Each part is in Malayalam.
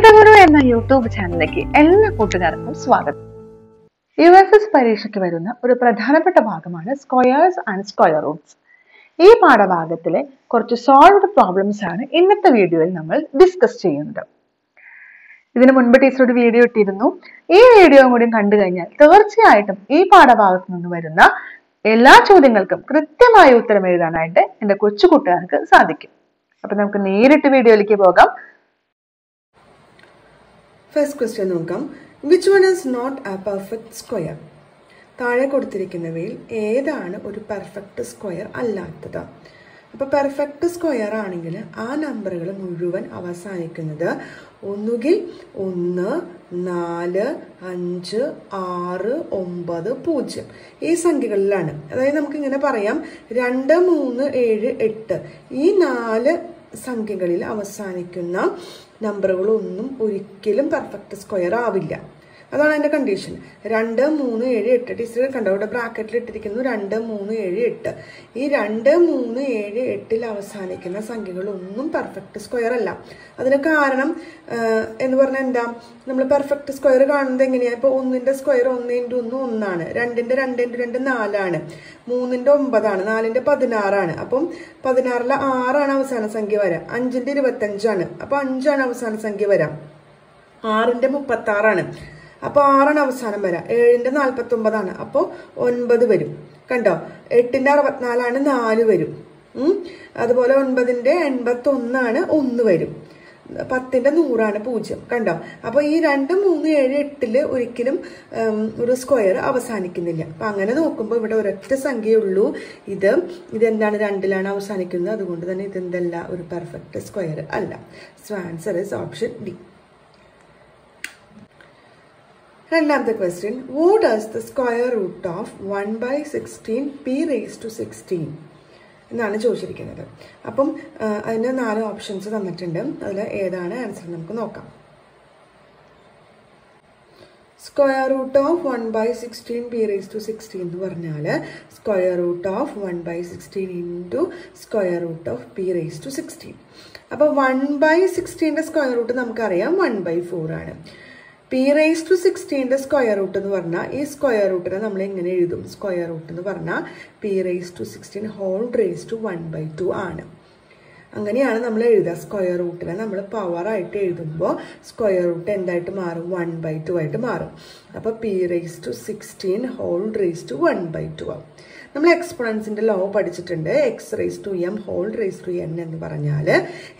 ഗണിതഗുരു എന്ന യൂട്യൂബ് ചാനലിലേക്ക് എല്ലാ കൂട്ടുകാർക്കും സ്വാഗതം. യു എസ് എസ് പരീക്ഷയ്ക്ക് വരുന്ന ഒരു പ്രധാനപ്പെട്ട ഭാഗമാണ് സ്ക്വയേഴ്സ് ആൻഡ് സ്ക്വയർ റൂട്ട്സ്. ഈ പാഠഭാഗത്തിലെ കുറച്ച് സോൾവ്ഡ് പ്രോബ്ലംസ് ആണ് ഇന്നത്തെ വീഡിയോയിൽ നമ്മൾ ഡിസ്കസ് ചെയ്യുന്നത്. ഇതിനു മുൻപ് ടീച്ചർ ഒരു വീഡിയോ ഇട്ടിരുന്നു. ഈ വീഡിയോ കൂടി കണ്ടു കഴിഞ്ഞാൽ തീർച്ചയായിട്ടും ഈ പാഠഭാഗത്ത് നിന്ന് വരുന്ന എല്ലാ ചോദ്യങ്ങൾക്കും കൃത്യമായ ഉത്തരം എഴുതാനായിട്ട് എന്റെ കൊച്ചു കൂട്ടുകാർക്ക് സാധിക്കും. അപ്പൊ നമുക്ക് നേരിട്ട് വീഡിയോയിലേക്ക് പോകാം. ഫസ്റ്റ് ക്വസ്റ്റ്യൻ നോക്കാം. Which one is not a perfect square താഴെ കൊടുത്തിരിക്കുന്നവയിൽ ഏതാണ് ഒരു പെർഫെക്റ്റ് സ്ക്വയർ അല്ലാത്തത്? അപ്പോൾ പെർഫെക്റ്റ് സ്ക്വയർ ആണെങ്കിൽ ആ നമ്പറുകൾ മുഴുവൻ അവസാനിക്കുന്നത് ഒന്നുകിൽ ഒന്ന് നാല് അഞ്ച് ആറ് ഒമ്പത് പൂജ്യം. ഈ സംഖ്യകളിലാണ്. അതായത് നമുക്ക് ഇങ്ങനെ പറയാം. രണ്ട് മൂന്ന് ഏഴ് എട്ട്. ഈ നാല് സംഖ്യകളിൽ അവസാനിക്കുന്ന നമ്പറുകളൊന്നും ഒരിക്കലും പെർഫെക്റ്റ് സ്ക്വയർ ആവില്ല. അതാണ് അതിന്റെ കണ്ടീഷൻ രണ്ട് മൂന്ന് ഏഴ് എട്ട്. ടീച്ചർ കണ്ടോ? ഇവിടെ ബ്രാക്കറ്റിൽ ഇട്ടിരിക്കുന്നു. രണ്ട് മൂന്ന് ഏഴ് എട്ട്. ഈ രണ്ട് മൂന്ന് ഏഴ് എട്ടിൽ അവസാനിക്കുന്ന സംഖ്യകളൊന്നും പെർഫെക്റ്റ് സ്ക്വയർ അല്ല. അതിന് കാരണം എന്ന് പറഞ്ഞാൽ എന്താ? നമ്മൾ പെർഫെക്റ്റ് സ്ക്വയർ കാണുന്നത് എങ്ങനെയാ? ഇപ്പൊ ഒന്നിന്റെ സ്ക്വയർ ഒന്ന് ഇന്റു ഒന്ന് ഒന്നാണ്. രണ്ടിന്റെ രണ്ട് ഇന്റു രണ്ട് നാലാണ്. മൂന്നിന്റെ ഒമ്പതാണ്. നാലിന്റെ പതിനാറാണ്. അപ്പം പതിനാറിലെ ആറാണ് അവസാന സംഖ്യ വരാം. അഞ്ചിന്റെ ഇരുപത്തഞ്ചാണ്. അപ്പൊ അഞ്ചാണ് അവസാന സംഖ്യ വരാം. ആറിന്റെ മുപ്പത്തി ആറാണ് അപ്പൊ ആറാണ് അവസാനം വരാം. ഏഴിന്റെ നാൽപ്പത്തി ഒമ്പതാണ് അപ്പോൾ ഒൻപത് വരും. കണ്ടോ? എട്ടിന്റെ അറുപത്തിനാലാണ് നാല് വരും. അതുപോലെ ഒൻപതിന്റെ എൺപത്തി ഒന്നാണ് ഒന്ന് വരും. പത്തിന്റെ നൂറാണ് പൂജ്യം. കണ്ടോ? അപ്പോൾ ഈ രണ്ട് മൂന്ന് ഏഴ് എട്ടിൽ ഒരിക്കലും ഒരു സ്ക്വയർ അവസാനിക്കുന്നില്ല. അപ്പൊ അങ്ങനെ നോക്കുമ്പോൾ ഇവിടെ ഒരൊറ്റ സംഖ്യയുള്ളൂ ഇത് ഇതെന്താണ് രണ്ടിലാണ് അവസാനിക്കുന്നത്. അതുകൊണ്ട് തന്നെ ഇതെന്തല്ല ഒരു പെർഫെക്റ്റ് സ്ക്വയർ അല്ല. So answer is option D രണ്ടാമത്തെ question what does the square root of one by sixteen P raise to sixteen എന്നാണ് ചോദിച്ചിരിക്കുന്നത്. അപ്പം അതിന് നാല് ഓപ്ഷൻസ് തന്നിട്ടുണ്ട്. അതിൽ ഏതാണ് ആൻസർ നമുക്ക് നോക്കാം. Square root of one by sixteen P raise to sixteen എന്ന് പറഞ്ഞാൽ square root of one by sixteen into square root of P raise to sixteen അപ്പോൾ വൺ ബൈ സിക്സ്റ്റീന്റെ സ്ക്വയർ റൂട്ട് നമുക്കറിയാം വൺ ബൈ ഫോർ ആണ്. പി റേസ് ടു സിക്സ്റ്റീന്റെ സ്ക്വയർ റൂട്ട് എന്ന് പറഞ്ഞാൽ ഈ സ്ക്വയർ റൂട്ടിനെ നമ്മൾ എങ്ങനെ എഴുതും? സ്ക്വയർ റൂട്ട് എന്ന് പറഞ്ഞാൽ p raised to sixteen whole raised to one by two ആണ്. അങ്ങനെയാണ് നമ്മൾ എഴുതുക. സ്ക്വയർ റൂട്ടിനെ നമ്മൾ പവർ ആയിട്ട് എഴുതുമ്പോൾ സ്ക്വയർ റൂട്ട് എന്തായിട്ട് മാറും? വൺ ബൈ ടു ആയിട്ട് മാറും. അപ്പോൾ p raised to sixteen whole raised to one by two ആവും. നമ്മൾ എക്സ്പൊണൻസിന്റെ ലോ പഠിച്ചിട്ടുണ്ട്. X raised to m whole raised to n എന്ന് പറഞ്ഞാൽ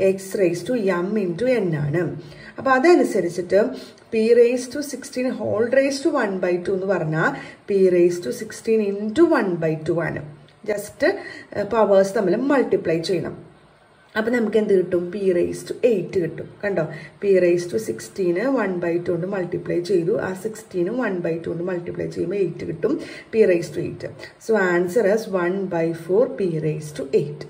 x raised to m into n ആണ്. അപ്പോൾ അതനുസരിച്ചിട്ട് p raised to sixteen whole raised to one by two എന്ന് പറഞ്ഞാൽ p raised to sixteen into one by two ആണ്. ജസ്റ്റ് പവേഴ്സ് തമ്മിൽ മൾട്ടിപ്ലൈ ചെയ്യണം. അപ്പം നമുക്ക് എന്ത് കിട്ടും? പി റേസ് ടു എയ്റ്റ് കിട്ടും. കണ്ടോ? P raise to sixteen one by two കൊണ്ട് മൾട്ടിപ്ലൈ ചെയ്തു. ആ സിക്സ്റ്റീനും വൺ ബൈ ടു കൊണ്ട് മൾട്ടിപ്ലൈ ചെയ്യുമ്പോൾ എയ്റ്റ് കിട്ടും. P raised to eight so answer is one by four p raised to eight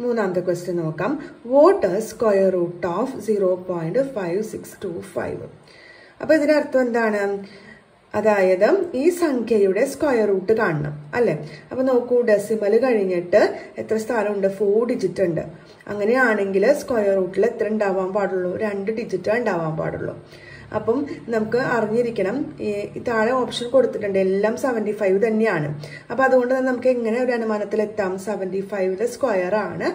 മൂന്നാമത്തെ ക്വസ്റ്റ്യൻ നോക്കാം. What square root of zero point five six two five അപ്പോൾ ഇതിനർത്ഥം എന്താണ്? അതായത് ഈ സംഖ്യയുടെ സ്ക്വയർ റൂട്ട് കാണണം അല്ലെ? അപ്പൊ നോക്കൂ ഡെസിമൽ കഴിഞ്ഞിട്ട് എത്ര സ്ഥാനമുണ്ട് ഫോർ ഡിജിറ്റ് ഉണ്ട്. അങ്ങനെയാണെങ്കിൽ സ്ക്വയർ റൂട്ടിൽ എത്ര ഉണ്ടാവാൻ പാടുള്ളൂ? രണ്ട് ഡിജിറ്റ് ഉണ്ടാവാൻ പാടുള്ളൂ. അപ്പം നമുക്ക് അറിഞ്ഞിരിക്കണം ഈ താഴെ ഓപ്ഷൻ കൊടുത്തിട്ടുണ്ട് എല്ലാം സെവന്റി ഫൈവ് തന്നെയാണ്. അപ്പം അതുകൊണ്ട് തന്നെ നമുക്ക് എങ്ങനെ ഒരു അനുമാനത്തിൽ എത്താം? സെവന്റി ഫൈവിലെ സ്ക്വയർ ആണ്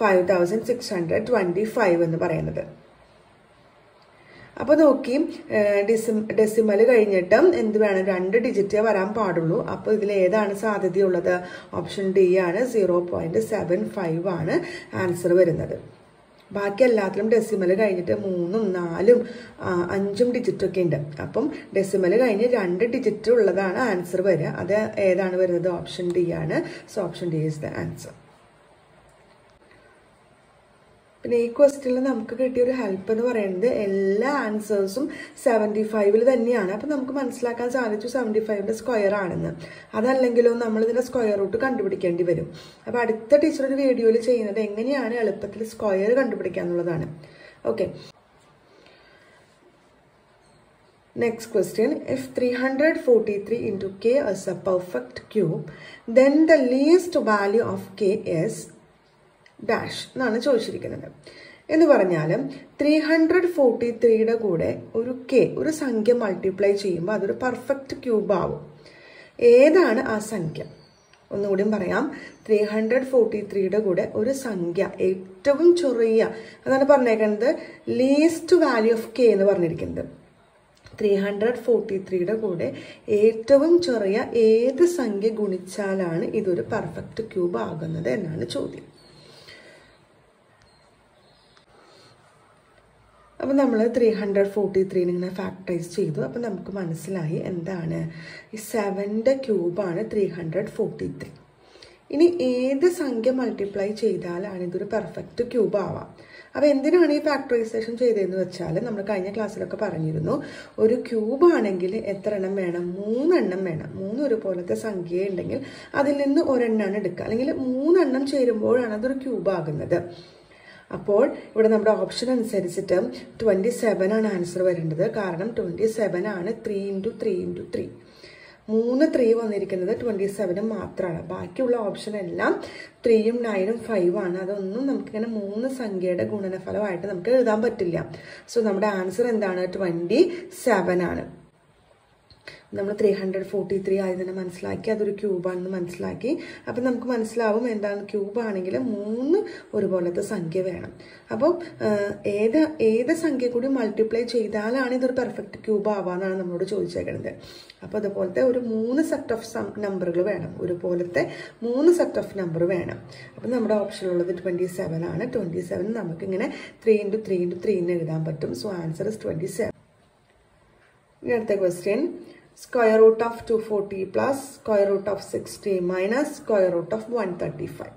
five thousand six hundred twenty five എന്ന് പറയുന്നത്. അപ്പൊ നോക്കി ഡെസിം ഡെസിമൽ കഴിഞ്ഞിട്ട് എന്ത് വേണം? രണ്ട് ഡിജിറ്റേ വരാൻ പാടുള്ളൂ. അപ്പൊ ഇതിൽ ഏതാണ് സാധ്യതയുള്ളത്? ഓപ്ഷൻ ഡി ആണ് സീറോ പോയിന്റ് സെവൻ ഫൈവ് ആണ് ആൻസർ വരുന്നത്. ബാക്കി എല്ലാത്തിലും ഡെസിമൽ കഴിഞ്ഞിട്ട് മൂന്നും നാലും അഞ്ചും ഡിജിറ്റ് ഒക്കെ ഉണ്ട്. അപ്പം ഡെസിമൽ കഴിഞ്ഞ് രണ്ട് ഡിജിറ്റ് ഉള്ളതാണ് ആൻസർ വരിക. അത് ഏതാണ് വരുന്നത്? ഓപ്ഷൻ ഡി ആണ്. So option D is the answer. പിന്നെ ഈ ക്വസ്റ്റ്യനിൽ നമുക്ക് കിട്ടിയ ഒരു ഹെൽപ്പ് എന്ന് പറയുന്നത് എല്ലാ ആൻസേഴ്സും സെവന്റി ഫൈവിൽ തന്നെയാണ്. അപ്പം നമുക്ക് മനസ്സിലാക്കാൻ സാധിച്ചു സെവന്റി ഫൈവിന്റെ സ്ക്വയർ ആണെന്ന്. അതല്ലെങ്കിലോ നമ്മൾ ഇതിന്റെ സ്ക്വയർ റൂട്ട് കണ്ടുപിടിക്കേണ്ടി വരും. അപ്പോൾ അടുത്ത ടീച്ചർ ഒരു വീഡിയോയിൽ ചെയ്യുന്നത് എങ്ങനെയാണ് എളുപ്പത്തിൽ സ്ക്വയർ കണ്ടുപിടിക്കുക എന്നുള്ളതാണ് okay Next question, if 343 into k is a perfect cube, then the least value of k is dash എന്നാണ് ചോദിച്ചിരിക്കുന്നത്. എന്ന് പറഞ്ഞാൽ ത്രീ ഹൺഡ്രഡ് ഫോർട്ടി ത്രീയുടെ കൂടെ ഒരു കെ ഒരു സംഖ്യ മൾട്ടിപ്ലൈ ചെയ്യുമ്പോൾ അതൊരു പെർഫെക്റ്റ് ക്യൂബ് ആവും. ഏതാണ് ആ സംഖ്യ? ഒന്നുകൂടിയും പറയാം. ത്രീ ഹൺഡ്രഡ് ഫോർട്ടി ത്രീയുടെ കൂടെ ഒരു സംഖ്യ ഏറ്റവും ചെറിയ അതാണ് പറഞ്ഞേക്കുന്നത് ലീസ്റ്റ് വാല്യൂ ഓഫ് കെ എന്ന് പറഞ്ഞിരിക്കുന്നത്. ത്രീ ഹൺഡ്രഡ് ഫോർട്ടി ത്രീയുടെ കൂടെ ഏറ്റവും ചെറിയ ഏത് സംഖ്യ ഗുണിച്ചാലാണ് ഇതൊരു പെർഫെക്റ്റ് ക്യൂബ് ആകുന്നത് എന്നാണ് ചോദ്യം. അപ്പം നമ്മൾ ത്രീ ഹൺഡ്രഡ് ഫോർട്ടി ത്രീന് ഇങ്ങനെ ഫാക്ടറൈസ് ചെയ്തു. അപ്പം നമുക്ക് മനസ്സിലായി എന്താണ്. ഈ സെവന്റെ ക്യൂബാണ് ത്രീ ഹൺഡ്രഡ് ഫോർട്ടി ത്രീ ഇനി ഏത് സംഖ്യ മൾട്ടിപ്ലൈ ചെയ്താലാണ് ഇതൊരു പെർഫെക്റ്റ് ക്യൂബ് ആവാം? അപ്പോൾ എന്തിനാണ് ഈ ഫാക്ടറൈസേഷൻ ചെയ്തതെന്ന് വെച്ചാൽ നമ്മൾ കഴിഞ്ഞ ക്ലാസ്സിലൊക്കെ പറഞ്ഞിരുന്നു. ഒരു ക്യൂബ് ആണെങ്കിൽ എത്ര എണ്ണം വേണം? മൂന്നെണ്ണം വേണം. മൂന്ന് ഒരുപോലത്തെ സംഖ്യ ഉണ്ടെങ്കിൽ അതിൽ നിന്ന് ഒരെണ്ണമാണ് എടുക്കുക. അല്ലെങ്കിൽ മൂന്നെണ്ണം ചേരുമ്പോഴാണ് അതൊരു ക്യൂബ് ആകുന്നത്. അപ്പോൾ ഇവിടെ നമ്മുടെ ഓപ്ഷൻ അനുസരിച്ചിട്ട് ട്വന്റി സെവൻ ആണ് ആൻസർ വരേണ്ടത് കാരണം ട്വന്റി സെവൻ ആണ് three into three into three മൂന്ന് ത്രീ വന്നിരിക്കുന്നത് ട്വന്റി സെവനും മാത്രമാണ് ബാക്കിയുള്ള ഓപ്ഷൻ എല്ലാം ത്രീയും നയനും ഫൈവ് ആണ്. അതൊന്നും നമുക്കിങ്ങനെ മൂന്ന് സംഖ്യയുടെ ഗുണനഫലമായിട്ട് നമുക്ക് എഴുതാൻ പറ്റില്ല. സോ നമ്മുടെ ആൻസർ എന്താണ്? ട്വന്റി സെവൻ ആണ്. നമ്മൾ ത്രീ ഹൺഡ്രഡ് ഫോർട്ടി ത്രീ ആയി തന്നെ മനസ്സിലാക്കി അതൊരു ക്യൂബാണെന്ന് മനസ്സിലാക്കി. അപ്പം നമുക്ക് മനസ്സിലാവും എന്താണ് ക്യൂബാണെങ്കിൽ മൂന്ന് ഒരുപോലത്തെ സംഖ്യ വേണം. അപ്പോൾ ഏത് ഏത് സംഖ്യ കൂടി മൾട്ടിപ്ലൈ ചെയ്താലാണ് ഇതൊരു പെർഫെക്റ്റ് ക്യൂബ് ആവാന്നാണ് നമ്മളോട് ചോദിച്ചേക്കുന്നത് അപ്പോൾ അതുപോലത്തെ ഒരു മൂന്ന് സെറ്റ് ഓഫ് നമ്പറുകൾ വേണം. ഒരുപോലത്തെ മൂന്ന് സെറ്റ് ഓഫ് നമ്പർ വേണം. അപ്പം നമ്മുടെ ഓപ്ഷനിലുള്ളത് ട്വന്റി സെവൻ ആണ്. ട്വന്റി സെവൻ നമുക്കിങ്ങനെ three into three into three എന്ന് എഴുതാൻ പറ്റും. So answer is twenty seven ഇനി അടുത്ത question square root of 240 plus square root of 60 minus square root of 135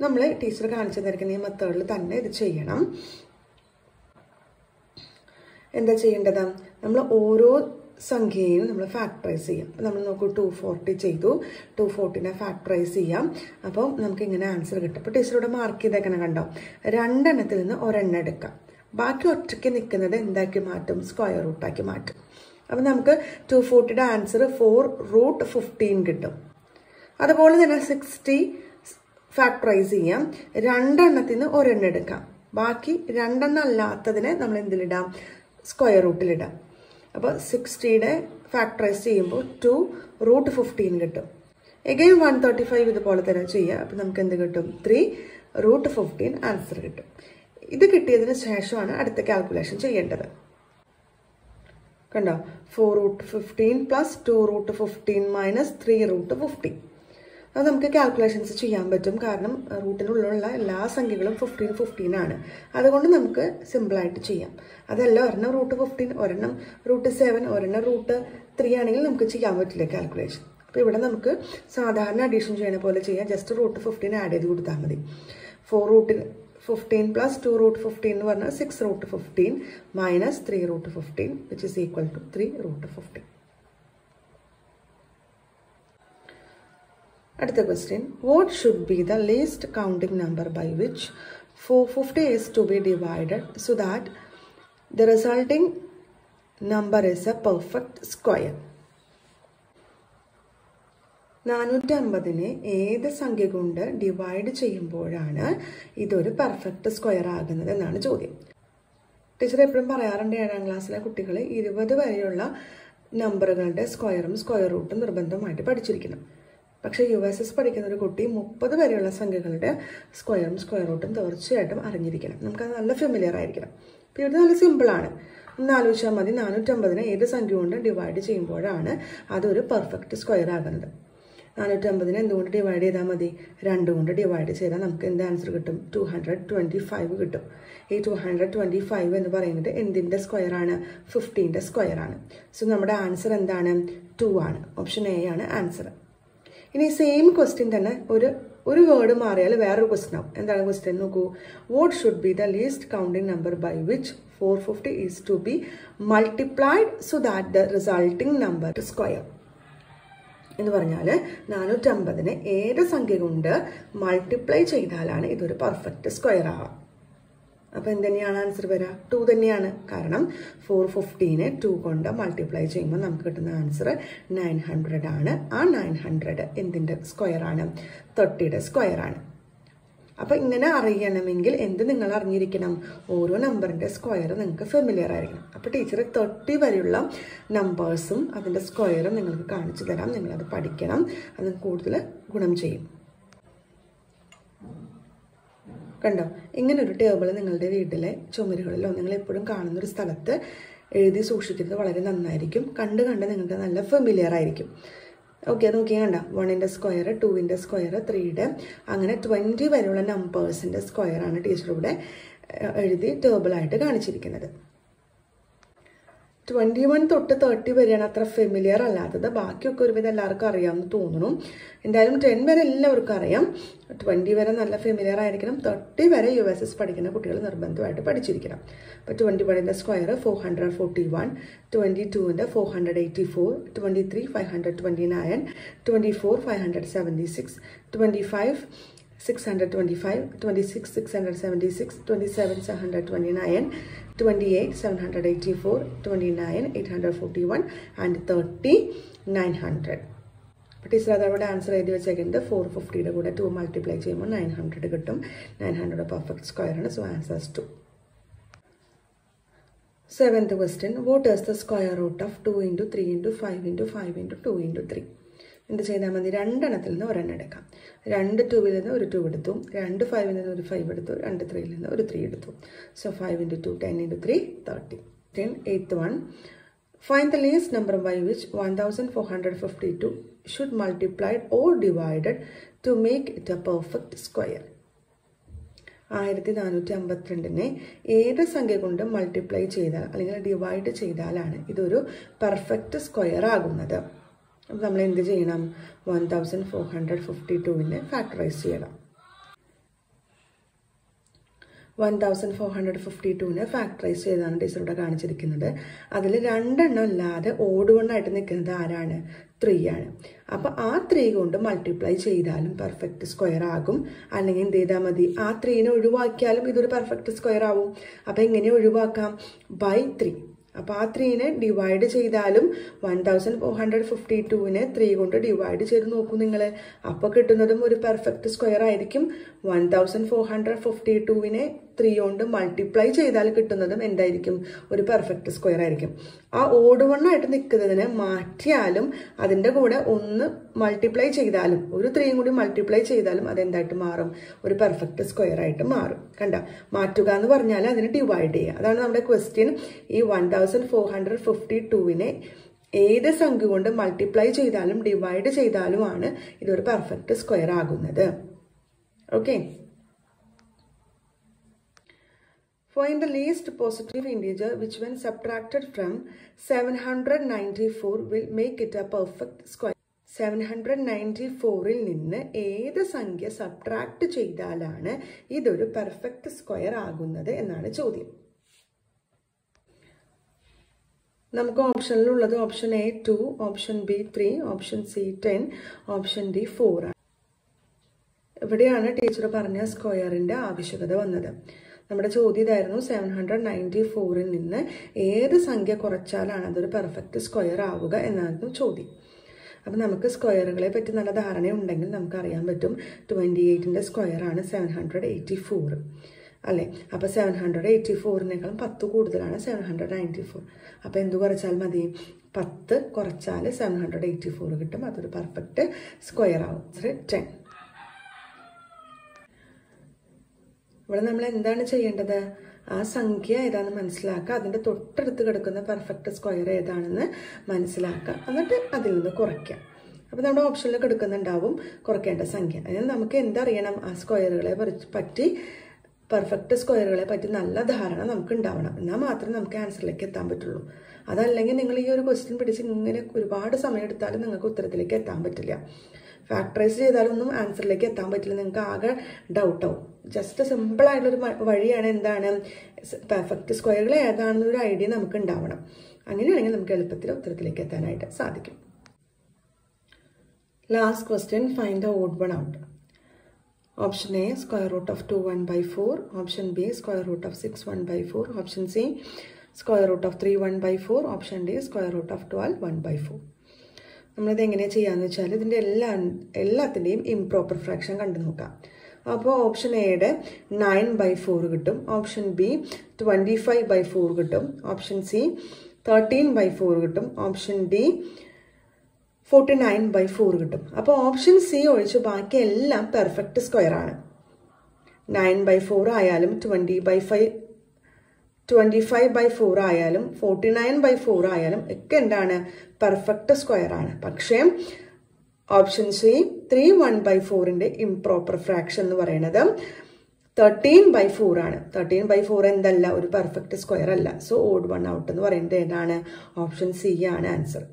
നമ്മൾ ടീച്ചർ കാണിച്ചു തന്നിരിക്കുന്ന ഈ മെത്തേഡിൽ തന്നെ ഇത് ചെയ്യണം. എന്താ ചെയ്യേണ്ടത്? നമ്മൾ ഓരോ സംഖ്യയും നമ്മൾ ഫാക്ടറൈസ് ചെയ്യാം. നമ്മൾ നോക്കൂ ടു ഫോർട്ടി ചെയ്തു. ടു ഫോർട്ടിനെ ഫാക്ടറൈസ് ചെയ്യാം. അപ്പോൾ നമുക്ക് ഇങ്ങനെ ആൻസർ കിട്ടും. അപ്പോൾ ടീച്ചറോട് മാർക്ക് ചെയ്തേക്കണം കണ്ടോ? രണ്ടെണ്ണത്തിൽ നിന്ന് ഒരെണ്ണം എടുക്കാം. ബാക്കി ഒറ്റയ്ക്ക് നിൽക്കുന്നത് എന്താക്കി മാറ്റും? സ്ക്വയർ റൂട്ടാക്കി മാറ്റും. അപ്പം നമുക്ക് ടു ഫോർട്ടിയുടെ ആൻസർ ഫോർ റൂട്ട് ഫിഫ്റ്റീൻ കിട്ടും. അതുപോലെ തന്നെ സിക്സ്റ്റി ഫാക്ടറൈസ് ചെയ്യാം. രണ്ടെണ്ണത്തിൽ നിന്ന് ഒരെണ്ണം എടുക്കാം. ബാക്കി രണ്ടെണ്ണം അല്ലാത്തതിനെ നമ്മൾ എന്തിലിടാം? സ്ക്വയർ റൂട്ടിലിടാം അപ്പോൾ സിക്സ്റ്റിയുടെ ഫാക്ടറൈസ് ചെയ്യുമ്പോൾ ടു റൂട്ട് ഫിഫ്റ്റീൻ കിട്ടും. എഗെയിൻ വൺ തേർട്ടി ഫൈവ് ഇതുപോലെ തന്നെ ചെയ്യുക അപ്പോൾ നമുക്ക് എന്ത് കിട്ടും? ത്രീ റൂട്ട് ഫിഫ്റ്റീൻ ആൻസർ കിട്ടും. ഇത് കിട്ടിയതിന് ശേഷമാണ് അടുത്ത കാൽക്കുലേഷൻ ചെയ്യേണ്ടത്. കണ്ടോ? Four root fifteen plus two root fifteen minus three root fifteen അത് നമുക്ക് കാൽക്കുലേഷൻസ് ചെയ്യാൻ പറ്റും. കാരണം റൂട്ടിനുള്ളിലുള്ള എല്ലാ സംഖ്യകളും ഫിഫ്റ്റീൻ ഫിഫ്റ്റീൻ ആണ്. അതുകൊണ്ട് നമുക്ക് സിമ്പിളായിട്ട് ചെയ്യാം. അതല്ല ഒരെണ്ണം റൂട്ട് ഫിഫ്റ്റീൻ ഒരെണ്ണം റൂട്ട് സെവൻ ഒരെണ്ണം റൂട്ട് ത്രീ ആണെങ്കിൽ നമുക്ക് ചെയ്യാൻ പറ്റില്ല കാൽക്കുലേഷൻ അപ്പോൾ ഇവിടെ നമുക്ക് സാധാരണ അഡീഷൻ ചെയ്യുന്ന പോലെ ചെയ്യാം. ജസ്റ്റ് റൂട്ട് ഫിഫ്റ്റീൻ ആഡ് ചെയ്ത് കൊടുത്താൽ മതി. ഫോർ റൂട്ടിന് 15 plus 2 root 15 1 6 root 15 minus 3 root 15 which is equal to 3 root 15. At the question, what should be the least counting number by which 450 is to be divided so that the resulting number is a perfect square. Square നാനൂറ്റി അമ്പതിനെ ഏത് സംഖ്യ കൊണ്ട് ഡിവൈഡ് ചെയ്യുമ്പോഴാണ് ഇതൊരു പെർഫെക്റ്റ് സ്ക്വയർ ആകുന്നത് എന്നാണ് ചോദ്യം. ടീച്ചർ എപ്പോഴും പറയാറുണ്ട് ഏഴാം ക്ലാസ്സിലെ കുട്ടികൾ ഇരുപത് വരെയുള്ള നമ്പറുകളുടെ സ്ക്വയറും സ്ക്വയർ റൂട്ടും നിർബന്ധമായിട്ട് പഠിച്ചിരിക്കണം പക്ഷേ യു എസ് എസ് പഠിക്കുന്ന ഒരു കുട്ടി മുപ്പത് വരെയുള്ള സംഖ്യകളുടെ സ്ക്വയറും സ്ക്വയർ റൂട്ടും തീർച്ചയായിട്ടും അറിഞ്ഞിരിക്കണം. നമുക്കത് നല്ല ഫെമിലിയർ ആയിരിക്കണം. അപ്പോൾ ഇത് നല്ല സിമ്പിളാണ് ഒന്ന് ആലോചിച്ചാൽ മതി നാനൂറ്റമ്പതിനെ ഏത് സംഖ്യ കൊണ്ട് ഡിവൈഡ് ചെയ്യുമ്പോഴാണ് അതൊരു പെർഫെക്റ്റ് സ്ക്വയർ ആകുന്നത്. നാനൂറ്റമ്പതിനെ എന്തുകൊണ്ട് ഡിവൈഡ് ചെയ്താൽ മതി? രണ്ടും കൊണ്ട് ഡിവൈഡ് ചെയ്താൽ നമുക്ക് എന്ത് ആൻസർ കിട്ടും? ടു ഹൺഡ്രഡ് ട്വന്റി ഫൈവ് കിട്ടും. ഈ ടു ഹൺഡ്രഡ് ട്വന്റി ഫൈവ് എന്ന് പറയുന്നത് എന്തിന്റെ സ്ക്വയറാണ് ഫിഫ്റ്റീന്റെ സ്ക്വയറാണ് സോ നമ്മുടെ ആൻസർ എന്താണ്? ടു ആണ്. ഓപ്ഷൻ എ ആണ് ആൻസർ ഇനി സെയിം ക്വസ്റ്റ്യൻ തന്നെ ഒരു ഒരു വേർഡ് മാറിയാൽ വേറൊരു ക്വസ്റ്റ്യൻ ആവും. എന്താണ് ക്വസ്റ്റ്യൻ നോക്കൂ. What should be the least counting number by which four fifty is to be multiplied so that the resulting number square എന്ന് പറഞ്ഞാൽ നാനൂറ്റമ്പതിനെ ഏത് സംഖ്യ കൊണ്ട് മൾട്ടിപ്ലൈ ചെയ്താലാണ് ഇതൊരു പെർഫെക്റ്റ് സ്ക്വയർ ആവുക അപ്പോൾ എന്ത് തന്നെയാണ് ആൻസർ വരിക ടു തന്നെയാണ്. കാരണം ഫോർ ഫിഫ്റ്റീനെ ടു കൊണ്ട് മൾട്ടിപ്ലൈ ചെയ്യുമ്പോൾ നമുക്ക് കിട്ടുന്ന ആൻസർ നയൻ ഹൺഡ്രഡ് ആണ്. ആ നയൻ ഹൺഡ്രഡ് എന്തിന്റെ സ്ക്വയർ ആണ്? തേർട്ടിയുടെ സ്ക്വയർ ആണ്. അപ്പോൾ ഇങ്ങനെ അറിയണമെങ്കിൽ എന്ത് നിങ്ങൾ അറിഞ്ഞിരിക്കണം? ഓരോ നമ്പറിന്റെ സ്ക്വയർ നിങ്ങൾക്ക് ഫെമിലിയർ ആയിരിക്കണം. അപ്പൊ ടീച്ചർ തേർട്ടി വരെയുള്ള നമ്പേഴ്സും അതിന്റെ സ്ക്വയറും നിങ്ങൾക്ക് കാണിച്ചു തരാം. അത് പഠിക്കണം. അത് കൂടുതൽ ഗുണം ചെയ്യും. കണ്ടോ? ഇങ്ങനെ ഒരു ടേബിൾ നിങ്ങളുടെ വീട്ടിലെ ചുമരുകളിലോ നിങ്ങൾ എപ്പോഴും കാണുന്ന ഒരു സ്ഥലത്ത് എഴുതി സൂക്ഷിക്കുന്നത് വളരെ നന്നായിരിക്കും. കണ്ട് കണ്ട് നിങ്ങൾക്ക് നല്ല ഫെമിലിയർ ആയിരിക്കും. ഓക്കെ അത് നോക്കി കണ്ട വണ്ണിന്റെ സ്ക്വയർ ടൂവിന്റെ സ്ക്വയർ ത്രീയുടെ അങ്ങനെ ട്വന്റി വരെയുള്ള നമ്പേഴ്സിന്റെ സ്ക്വയറാണ് ടീച്ചർ ഇവിടെ എഴുതി ടേബിളായിട്ട് കാണിച്ചിരിക്കുന്നത്. ട്വന്റി വൺ തൊട്ട് തേർട്ടി വരെയാണ് അത്ര ഫെമിലിയർ അല്ലാത്തത് ബാക്കിയൊക്കെ ഒരുവിധം എല്ലാവർക്കും അറിയാമെന്ന് തോന്നുന്നു. എന്തായാലും ടെൻ വരെ എല്ലാവർക്കും അറിയാം. ട്വന്റി വരെ നല്ല ഫെമിലിയർ ആയിരിക്കണം. തേർട്ടി വരെ യു എസ് എസ് പഠിക്കുന്ന കുട്ടികൾ നിർബന്ധമായിട്ട് പഠിച്ചിരിക്കണം. അപ്പോൾ ട്വന്റി വണ്ണിന്റെ square four hundred forty one twenty ടുവിന്റെ four hundred eighty four twenty three five hundred twenty nine twenty four five hundred seventy six twenty five 625, 26, 676, 27, 729, 28, 784, 29, 841 and 30, 900. അപ്പോൾ ടീച്ചർ അതവിടെ ആൻസർ എഴുതി വെച്ചേക്കുന്നത് ഫോർ ഫിഫ്റ്റിയുടെ കൂടെ ടു മൾട്ടിപ്ലൈ ചെയ്യുമ്പോൾ നയൻ ഹൺഡ്രഡ് കിട്ടും. നയൻ ഹൺഡ്രഡ് പെർഫെക്റ്റ് സ്ക്വയർ ആണ്. So answers to seventh question what is the square root of two into three into five into five into two into three എന്ത് ചെയ്താൽ മതി? രണ്ടെണ്ണത്തിൽ നിന്ന് ഒരെണ്ണം എടുക്കാം. രണ്ട് ടൂവിൽ നിന്ന് ഒരു ടു എടുത്തു. രണ്ട് ഫൈവിൽ നിന്ന് ഒരു ഫൈവ് എടുത്തു. രണ്ട് ത്രീയിൽ നിന്ന് ഒരു ത്രീ എടുത്തു. So five into two ten into three thirty ten eighth one find the least number by which one thousand four hundred fifty two should multiplied or divided to make it a perfect square ആയിരത്തി നാനൂറ്റി അമ്പത്തിരണ്ടിനെ ഏത് സംഖ്യ കൊണ്ട് മൾട്ടിപ്ലൈ ചെയ്താൽ അല്ലെങ്കിൽ ഡിവൈഡ് ചെയ്താലാണ് ഇതൊരു പെർഫെക്റ്റ് സ്ക്വയർ ആകുന്നത്. അപ്പോൾ നമ്മൾ എന്ത് ചെയ്യണം one thousand four hundred fifty ടുവിനെ factorise ചെയ്യണം. One thousand four hundred fifty ടുവിനെ factorise ചെയ്താണ് ടീച്ചർ ഇവിടെ കാണിച്ചിരിക്കുന്നത്. അതിൽ രണ്ടെണ്ണം അല്ലാതെ ഓട് കൊണ്ടായിട്ട് നിൽക്കുന്നത് ആരാണ്? ത്രീ ആണ്. അപ്പോൾ ആ ത്രീ കൊണ്ട് മൾട്ടിപ്ലൈ ചെയ്താലും പെർഫെക്റ്റ് സ്ക്വയർ ആകും. അല്ലെങ്കിൽ എന്ത് ചെയ്താൽ മതി? ആ ത്രീനെ ഒഴിവാക്കിയാലും ഇതൊരു പെർഫെക്റ്റ് സ്ക്വയർ ആവും. അപ്പോൾ എങ്ങനെ ഒഴിവാക്കാം? ബൈ ത്രീ അപ്പോൾ ആ ത്രീനെ ഡിവൈഡ് ചെയ്താലും one thousand four hundred fifty ടുവിനെ three കൊണ്ട് ഡിവൈഡ് ചെയ്ത് നോക്കൂ നിങ്ങൾ അപ്പോൾ കിട്ടുന്നതും ഒരു പെർഫെക്റ്റ് സ്ക്വയർ ആയിരിക്കും. One thousand four hundred fifty ടുവിനെ three കൊണ്ട് മൾട്ടിപ്ലൈ ചെയ്താൽ കിട്ടുന്നതും എന്തായിരിക്കും? ഒരു പെർഫെക്റ്റ് സ്ക്വയർ ആയിരിക്കും. ആ ഓട് വണ്ണായിട്ട് നിൽക്കുന്നതിനെ മാറ്റിയാലും അതിന്റെ കൂടെ ഒന്ന് മൾട്ടിപ്ലൈ ചെയ്താലും ഒരു ത്രീയും കൂടി മൾട്ടിപ്ലൈ ചെയ്താലും അതെന്തായിട്ട് മാറും? ഒരു പെർഫെക്റ്റ് സ്ക്വയർ ആയിട്ട് മാറും. കണ്ട? മാറ്റുക എന്ന് പറഞ്ഞാൽ അതിനെ ഡിവൈഡ് ചെയ്യുക. അതാണ് നമ്മുടെ ക്വസ്റ്റ്യൻ ഈ one thousand four hundred fifty ടുവിനെ ഏത് സംഖ്യ കൊണ്ട് മൾട്ടിപ്ലൈ ചെയ്താലും ഡിവൈഡ് ചെയ്താലുമാണ് ഇതൊരു പെർഫെക്റ്റ് സ്ക്വയർ ആകുന്നത്. Okay Find the least positive integer which when subtracted from 794 will make it a perfect square. 794-ൽ നിന്ന് ഏത് സംഖ്യ സബ്ട്രാക്ട് ചെയ്താലാണ് ഇതൊരു പെർഫെക്റ്റ് സ്ക്വയർ ആകുന്നത് എന്നാണ് ചോദ്യം. നമുക്ക് ഓപ്ഷനിലുള്ളത് option A two option B three option C ten option D four ആണ്. ഇവിടെയാണ് ടീച്ചർ പറഞ്ഞ സ്ക്വയറിന്റെ ആവശ്യകത വന്നത്. നമ്മുടെ ചോദ്യം ഇതായിരുന്നു സെവൻ ഹൺഡ്രഡ് നയന്റി ഫോറിൽ നിന്ന് ഏത് സംഖ്യ കുറച്ചാലാണ് അതൊരു പെർഫെക്റ്റ് സ്ക്വയർ ആവുക എന്നായിരുന്നു ചോദ്യം. അപ്പം നമുക്ക് സ്ക്വയറുകളെ പറ്റി നല്ല ധാരണയുണ്ടെങ്കിൽ നമുക്ക് അറിയാൻ പറ്റും ട്വന്റി എയ്റ്റിന്റെ സ്ക്വയറാണ് സെവൻ ഹൺഡ്രഡ് എയ്റ്റി ഫോർ അല്ലേ? അപ്പോൾ സെവൻ ഹൺഡ്രഡ് എയ്റ്റി ഫോറിനേക്കാളും പത്ത് കൂടുതലാണ് സെവൻ ഹൺഡ്രഡ് നയന്റി ഫോർ അപ്പോൾ എന്ത് കുറച്ചാൽ മതി? പത്ത് കുറച്ചാൽ സെവൻ ഹൺഡ്രഡ് എയ്റ്റി ഫോർ കിട്ടും. അതൊരു പെർഫെക്റ്റ് സ്ക്വയർ ആവും. ടെൻ ഇവിടെ നമ്മൾ എന്താണ് ചെയ്യേണ്ടത്? ആ സംഖ്യ ഏതാണെന്ന് മനസ്സിലാക്കുക. അതിന്റെ തൊട്ടടുത്ത് കിടക്കുന്ന പെർഫെക്റ്റ് സ്ക്വയർ ഏതാണെന്ന് മനസ്സിലാക്കുക. എന്നിട്ട് അതിൽ നിന്ന് കുറയ്ക്കാം അപ്പോൾ നമ്മുടെ ഓപ്ഷനിൽ കിടക്കുന്നുണ്ടാവും കുറയ്ക്കേണ്ട സംഖ്യ. അതിന് നമുക്ക് എന്തറിയണം? ആ സ്ക്വയറുകളെ പറ്റി പെർഫെക്റ്റ് സ്ക്വയറുകളെ പറ്റി നല്ല ധാരണ നമുക്ക് ഉണ്ടാവണം. എന്നാൽ മാത്രമേ നമുക്ക് ആൻസറിലേക്ക് എത്താൻ പറ്റുള്ളൂ. അതല്ലെങ്കിൽ നിങ്ങൾ ഈ ഒരു ക്വസ്റ്റ്യൻ പിടിച്ച് ഇങ്ങനെ ഒരുപാട് സമയം എടുത്താലും നിങ്ങൾക്ക് ഉത്തരത്തിലേക്ക് എത്താൻ പറ്റില്ല. ഫാക്ടറൈസ് ചെയ്താലൊന്നും ആൻസറിലേക്ക് എത്താൻ പറ്റില്ല. നിങ്ങൾക്ക് ആകെ ഡൗട്ടാവും ജസ്റ്റ് സിമ്പിൾ ആയിട്ടുള്ളൊരു വഴിയാണ് എന്താണ്? പെർഫെക്റ്റ് സ്ക്വയറുകൾ ഏതാണെന്നൊരു ഐഡിയ നമുക്ക് ഉണ്ടാവണം. അങ്ങനെയാണെങ്കിൽ നമുക്ക് എളുപ്പത്തിൽ ഉത്തരത്തിലേക്ക് എത്താനായിട്ട് സാധിക്കും. Last question find the odd one out option A square root of two one by four option B square root of six one by four option C square root of three one by four option D square root of twelve one by four നമ്മളിത് എങ്ങനെയാണ് ചെയ്യാന്ന് വെച്ചാൽ ഇതിന്റെ എല്ലാ എല്ലാത്തിന്റെയും ഇംപ്രോപ്പർ ഫ്രാക്ഷൻ കണ്ടു നോക്കാം. അപ്പോൾ ഓപ്ഷൻ എയുടെ നയൻ ബൈ ഫോർ കിട്ടും. Option B twenty five by four കിട്ടും. Option C thirteen by four കിട്ടും. Option D forty nine by four കിട്ടും. അപ്പോൾ ഓപ്ഷൻ സി ഒഴിച്ച് ബാക്കി എല്ലാം പെർഫെക്റ്റ് സ്ക്വയർ ആണ്. നയൻ ബൈ ഫോർ ആയാലും twenty by five twenty five by four ആയാലും ഫോർട്ടി നയൻ ബൈ ഫോർ ആയാലും ഒക്കെ എന്താണ്? പെർഫെക്റ്റ് സ്ക്വയർ ആണ്. പക്ഷേ option C three one by ഫോറിന്റെ ഇംപ്രോപ്പർ ഫ്രാക്ഷൻ എന്ന് പറയുന്നത് തേർട്ടീൻ ബൈ ഫോർ ആണ്. തേർട്ടീൻ ബൈ ഫോർ എന്തല്ല? ഒരു പെർഫെക്റ്റ് സ്ക്വയർ അല്ല. സോ ഓഡ് വൺ ഔട്ട് എന്ന് പറയുന്നത് ഏതാണ്? ഓപ്ഷൻ സി ആണ് ആൻസർ